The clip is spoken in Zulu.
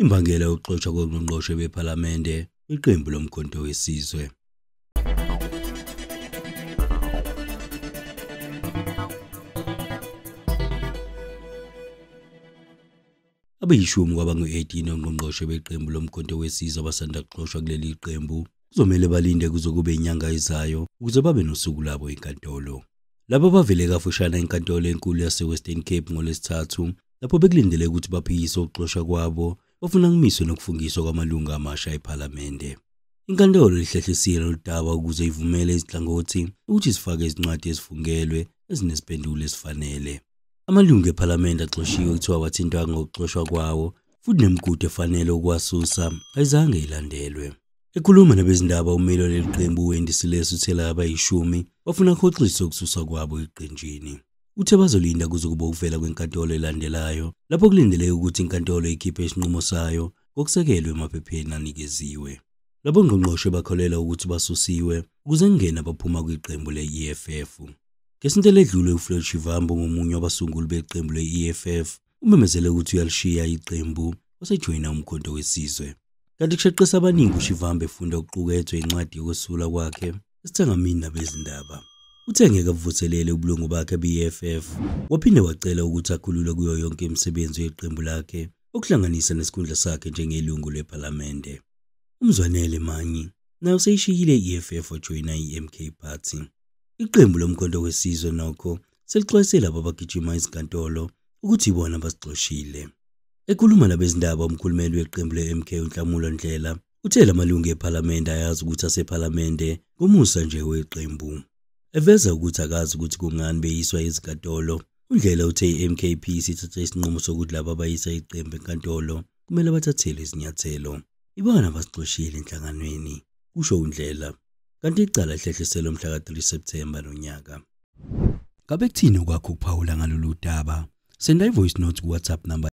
imbangela yokuxoshwa kongqongqoshe bephalamende kwiqembu lomkhonto wesizwe Abeyishumi kwabangu-18 ongqongqoshe beqembu lomkhonto wesizwe abasanda kuxoshwa kuleli qembu kuzomele balinde kuze kube inyanga ezayo ukuze babe nosuku labo enkantolo. Labo bavele kafushane enkantolo enkulu yase-Western Cape ngolwesithathu lapho bekulindele ukuthi baphikise ukuxoshwa kwabo bafuna kumiswe nokufungiswa kwamalunga amasha ephalamende. Inkantolo lihlehlisile lolu daba ukuze ivumele izinhlangothi ukuthi zifake izincwadi ezifungelwe ezinesiphendulo esifanele. Amalungu ephalamende axoshiwe kuthiwa wathintwa ngokuxoshwa kwawo futhi nemigudu efanele ukuwasusa ayizange ilandelwe. Ekhuluma nabezindaba ummeli waleli qembu uWendy Siles uthe laba abayishumi bafuna kuhoxiswe ukususwa kwabo eqenjini. Uthe bazolinda kuze kube ukuvela kwenkantolo elandelayo lapho kulindeleke ukuthi inkantolo ikhiphe isinqumo sayo ngokusekelwe emaphepheni anikeziwe. Labo ngqongqoshe bakholelwa ukuthi basusiwe ukuze kungene abaphuma kwiqembu le-EFF. Ngesinto ledlule uFloyd shivambo ngomunye wabasunguli beqembu le-EFF umemezele ukuthi uyalishiya iqembu wasejoyina umkhonto wesizwe. Kanti kushaqisa abaningi ushivambo efunda okuqukethwe incwadi yokwesula kwakhe esithangamini nabezindaba. Uthe ngeke avuthelele ubulungu bakhe be-EFF waphinde wacela ukuthi akhululwe kuyo yonke imisebenzi yeqembu lakhe okuhlanganisa nesikhundla sakhe njengelungu lephalamende. UMzwanele Manyi naye useyishiyile i-EFF wajoyina i-MK Party. Iqembu lomkhonto wesizwe nokho selixwayise labo abagijima izinkantolo ukuthi ibona basixoshile. Ekhuluma nabezindaba umkhulumeli weqembu le-MK uNhlamulo Ndlela uthe lamalungu ephalamende ayazi ukuthi asephalamende ngomusa nje weqembu. Eveza ukuthi akazi ukuthi kungani beyiswa ezinkantolo. uNdlela uthe i-MKP sithathe isinqumo sokuthi labo abayisa iqembu enkantolo kumele bathathele izinyathelo. Ibona basixoshile enhlanganweni, kusho uNdlela. Kanti icala lihlehliselwe mhla ka-3 Septhemba nonyaka. Ngabe kuthini kwakho ukuphawula ngalolu daba? Senda i-voice note ku WhatsApp number